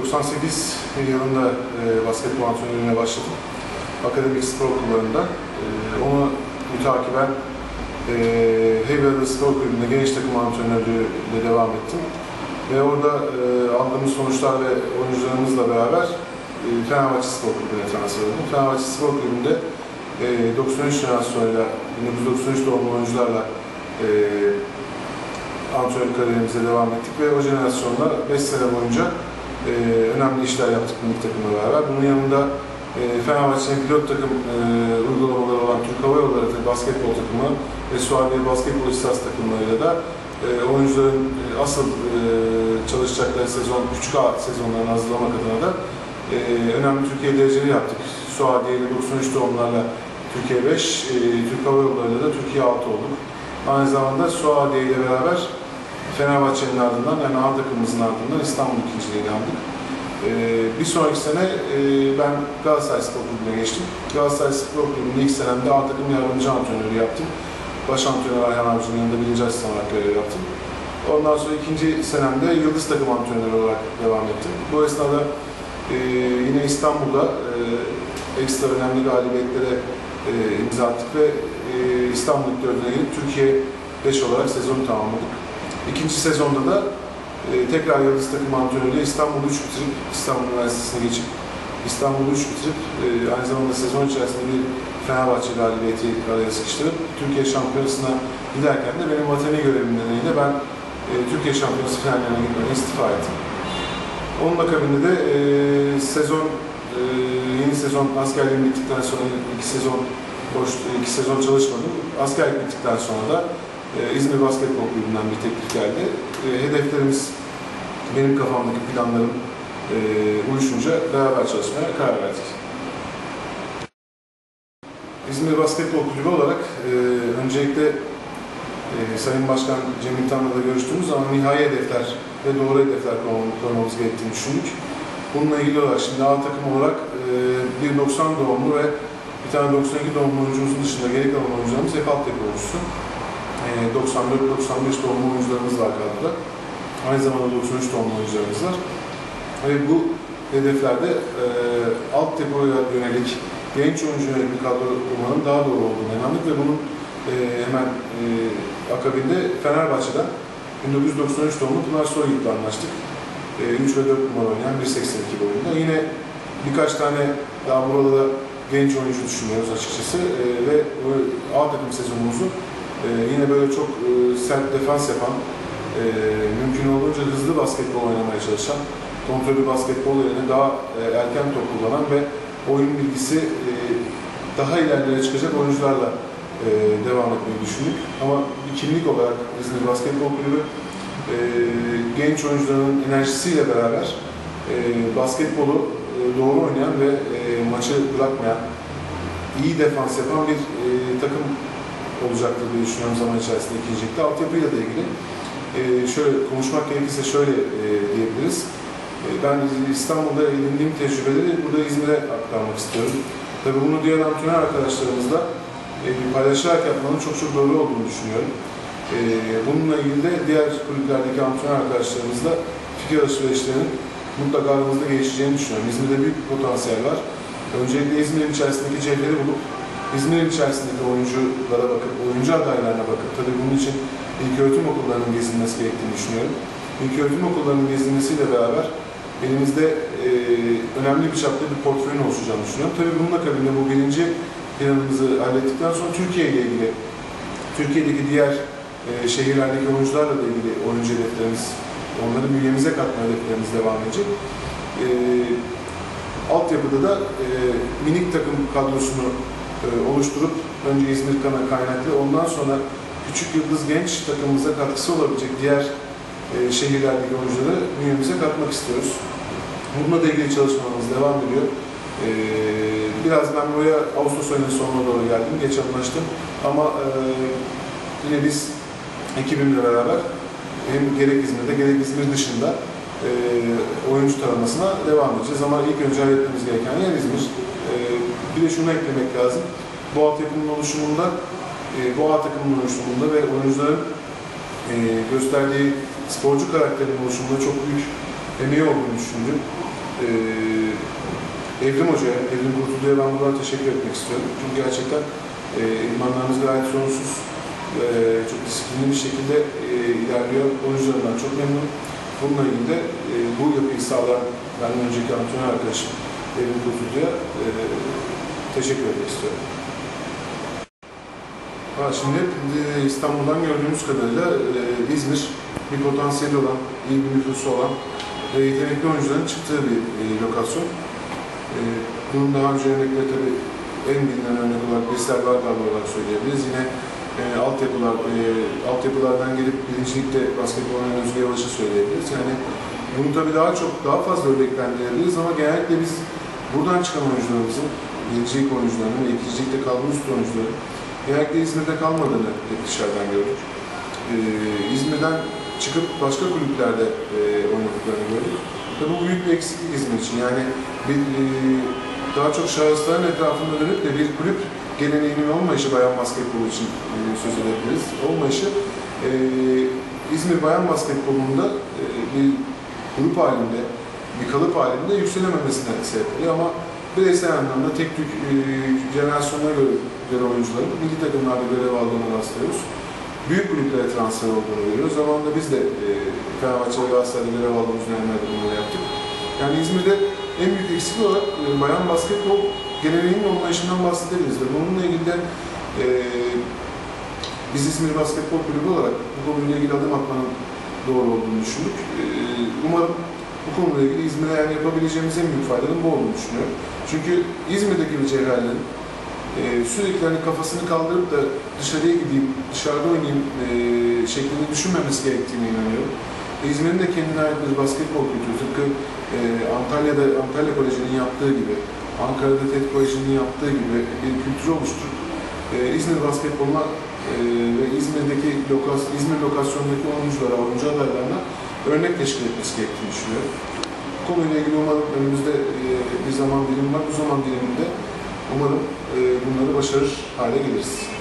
98 yılında e, basketbol antrenörlüğüne başladım. Akademik spor okullarında. E, onu mütakiben e, Heybeliada Spor Kulübü'nde genç takım antrenörlüğüyle devam ettim. Ve orada e, aldığımız sonuçlar ve oyuncularımızla beraber e, Fenerbahçe Spor Kulübü'ne transfer oldum. Fenerbahçe Spor Kulübü'nde e, 93 jenerasyonuyla, 1993 doğumlu oyuncularla e, antrenörlük kariyerimize devam ettik ve o jenerasyonda 5 sene boyunca e, önemli işler yaptık milli takımla beraber. Bunun yanında e, Fenerbahçe'nin pilot takım e, uygulamaları olan Türk Hava Yolları basketbol takımı ve Suadiye basketbol istas takımlarıyla da e, oyuncuların e, asıl e, çalışacakları sezon, küçük A sezonlarını hazırlamak adına da e, önemli Türkiye dereceli yaptık. Suadiye ile 93 doğumlarla Türkiye 5, e, Türk Hava Yolları'yla da Türkiye 6 olduk. Aynı zamanda Suadiye ile beraber Fenerbahçe'nin ardından yani A takımımızın ardından İstanbul ikinciliğini aldık. Ee, bir sonraki sene e, ben Galatasaray Spor Kulübü'ne geçtim. Galatasaray Spor Kulübü'nün ilk senemde A takım yardımcı antrenörü yaptım. Baş antrenör Ayhan Avcı'nın yanında birinci asistan olarak görev yaptım. Ondan sonra ikinci senemde Yıldız takım antrenörü olarak devam ettim. Bu esnada e, yine İstanbul'da e, ekstra önemli galibiyetlere e, imza attık ve e, İstanbul gelip Türkiye 5 olarak sezonu tamamladık. İkinci sezonda da e, tekrar Yıldız takım antrenörüyle İstanbul'u 3 bitirip İstanbul Üniversitesi'ne geçip İstanbul'u 3 bitirip e, aynı zamanda sezon içerisinde bir Fenerbahçe galibiyeti araya sıkıştırıp Türkiye Şampiyonası'na giderken de benim vatani görevim nedeniyle ben e, Türkiye Şampiyonası finallerine gitmeden istifa ettim. Onun akabinde de e, sezon e, yeni sezon askerliğim bittikten sonra iki sezon boş iki sezon çalışmadım. Askerlik bittikten sonra da İzmir Basketbol Kulübü'nden bir teklif geldi. E, hedeflerimiz benim kafamdaki planlarım e, uyuşunca beraber çalışmaya karar verdik. İzmir Basketbol Kulübü olarak e, öncelikle e, Sayın Başkan Cemil Tanrı'la da görüştüğümüz zaman nihai hedefler ve doğru hedefler koymamız, gerektiğini düşündük. Bununla ilgili olarak şimdi A takım olarak e, bir 90 doğumlu ve bir tane 92 doğumlu oyuncumuzun dışında geri kalan oyuncularımız hep altyapı oyuncusu. E, 94-95 doğumlu oyuncularımız var kadroda. Aynı zamanda 93 doğumlu oyuncularımız var. Ve bu hedeflerde e, altyapıya yönelik genç oyuncu yönelik bir kadro kurmanın daha doğru olduğunu inandık ve bunun e, hemen e, akabinde Fenerbahçe'den 1993 doğumlu Pınar Soyyiğit'le anlaştık. E, 3 ve 4 numara oynayan 1.82 boyunda. Yine birkaç tane daha burada da genç oyuncu düşünüyoruz açıkçası e, ve A takım sezonumuzu e, yine böyle çok e, sert defans yapan, e, mümkün olduğunca hızlı basketbol oynamaya çalışan, kontrollü basketbol yerine daha e, erken top kullanan ve oyun bilgisi e, daha ilerlere çıkacak oyuncularla e, devam etmeyi düşündük. Ama bir kimlik olarak İzmir Basketbol Kulübü e, genç oyuncuların enerjisiyle beraber e, basketbolu e, doğru oynayan ve e, maçı bırakmayan, iyi defans yapan bir e, takım olacaktır diye düşünüyorum zaman içerisinde ikincilikte. Altyapıyla da ilgili e, şöyle konuşmak gerekirse şöyle e, diyebiliriz. E, ben İstanbul'da edindiğim tecrübeleri burada İzmir'e aktarmak istiyorum. Tabii bunu diğer antrenör arkadaşlarımızla e, paylaşarak yapmanın çok çok doğru olduğunu düşünüyorum. E, bununla ilgili de diğer kulüplerdeki antrenör arkadaşlarımızla fikir alışverişlerinin mutlaka aramızda gelişeceğini düşünüyorum. İzmir'de büyük bir potansiyel var. Öncelikle İzmir'in içerisindeki cevheri bulup İzmir'in içerisindeki oyunculara bakıp, oyuncu adaylarına bakıp, tabii bunun için ilk öğretim okullarının gezilmesi gerektiğini düşünüyorum. İlk öğretim okullarının gezilmesiyle beraber elimizde e, önemli bir çapta bir portföyün oluşacağını düşünüyorum. Tabii bunun akabinde bu birinci planımızı hallettikten sonra Türkiye ile ilgili, Türkiye'deki diğer e, şehirlerdeki oyuncularla da ilgili oyuncu hedeflerimiz, onları bünyemize katma hedeflerimiz devam edecek. E, altyapıda da e, minik takım kadrosunu oluşturup önce İzmir kana kaynaklı, ondan sonra küçük yıldız genç takımımıza katkısı olabilecek diğer e, şehirlerdeki oyuncuları bünyemize katmak istiyoruz. Bununla da ilgili çalışmalarımız devam ediyor. E, biraz ben buraya Ağustos ayının sonuna doğru geldim, geç anlaştım. Ama e, yine biz ekibimle beraber hem gerek İzmir'de gerek İzmir dışında e, oyuncu taramasına devam edeceğiz. Ama ilk önce halletmemiz gereken yer İzmir. E, bir de şunu eklemek lazım. Bu altyapının oluşumunda, e, bu A takımının oluşumunda ve oyuncuların e, gösterdiği sporcu karakterinin oluşumunda çok büyük emeği olduğunu düşündüm. Ee, Evrim Hoca'ya, Evrim Kurtulu'ya ben buradan teşekkür etmek istiyorum. Çünkü gerçekten e, idmanlarımız gayet sorunsuz, e, çok disiplinli bir şekilde e, ilerliyor. Oyuncularından çok memnunum. Bununla ilgili de e, bu yapıyı sağlayan benden önceki antrenör arkadaşım Evrim Kurtulu'ya e, teşekkür etmek istiyorum. Ha, şimdi e, İstanbul'dan gördüğümüz kadarıyla e, İzmir bir potansiyeli olan, iyi bir nüfusu olan ve yetenekli oyuncuların çıktığı bir e, lokasyon. E, bunun daha önce örnekleri tabii en bilinen örnek olarak Bristol Vargar'da olarak söyleyebiliriz. Yine e, altyapılar, e, altyapılardan gelip birincilikte basketbol oynayan Özge Yavaş'ı söyleyebiliriz. Yani bunu tabii daha çok, daha fazla örneklendirebiliriz ama genellikle biz buradan çıkan oyuncularımızın, birincilik oyuncularının ve ikincilikte kalmış üst oyuncuların genellikle İzmir'de kalmadığını dışarıdan gördük. Ee, İzmir'den çıkıp başka kulüplerde e, oynadıklarını gördük. Tabii bu büyük bir eksiklik İzmir için. Yani bir, e, daha çok şahısların etrafında dönüp de bir kulüp geleneğinin olmayışı bayan basketbolu için e, söz edebiliriz. Olmayışı e, İzmir bayan basketbolunda e, bir grup halinde, bir kalıp halinde yükselememesine sebep oluyor ama bireysel anlamda tek tük e, jenerasyonlara göre, göre oyuncuların milli takımlarda görev aldığını rastlıyoruz. Büyük kulüplere transfer olduğunu görüyoruz. Zamanında biz de e, Fenerbahçe ve Galatasaray'da görev aldığımız dönemlerde bunları yaptık. Yani İzmir'de en büyük eksiklik olarak e, bayan basketbol geleneğinin olmayışından bahsedebiliriz. Ve bununla ilgili de e, biz İzmir Basketbol Kulübü olarak bu konuyla ilgili adım atmanın doğru olduğunu düşündük. E, umarım bu konuyla ilgili İzmir'e yani yapabileceğimiz en büyük faydanın bu olduğunu düşünüyorum. Çünkü İzmir'deki bir cerrahlerin e, sürekli hani kafasını kaldırıp da dışarıya gideyim, dışarıda oynayayım e, şeklinde düşünmemesi gerektiğine inanıyorum. İzmir'in de kendine ait bir basketbol kültürü, tıpkı e, Antalya'da Antalya Koleji'nin yaptığı gibi, Ankara'da TED Koleji'nin yaptığı gibi bir kültür oluşturup e, İzmir basketboluna e, ve İzmir'deki lokas, İzmir lokasyonundaki oyunculara, oyuncu adaylarına örnek teşkil etmesi gerektiğini düşünüyorum. Bu konuyla ilgili umarım önümüzde e, bir zaman dilimi var. Bu zaman diliminde umarım e, bunları başarır hale geliriz.